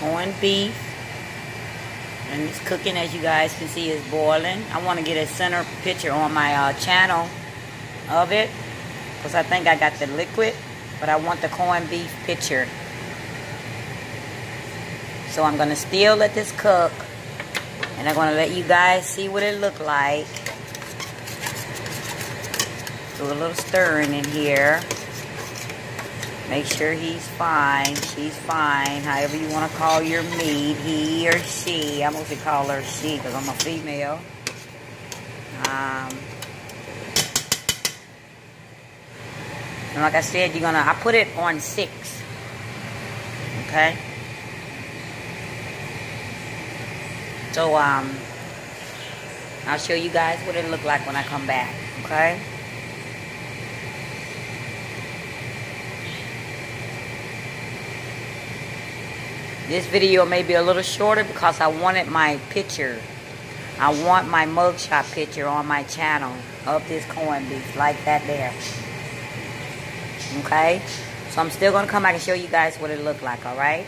corned beef. And it's cooking as you guys can see is boiling. I want to get a center picture on my uh, channel of it. Because I think I got the liquid. But I want the corned beef picture. So I'm going to still let this cook. And I'm going to let you guys see what it look like. Do a little stirring in here. Make sure he's fine. She's fine. However you want to call your meat. He or she. I mostly call her she because I'm a female. Um, and like I said, you're going to... I put it on 6. Okay? So, um... I'll show you guys what it look like when I come back. Okay? This video may be a little shorter because I wanted my picture. I want my mugshot picture on my channel of this corned beef, like that there. Okay? So I'm still going to come back and show you guys what it looked like, alright?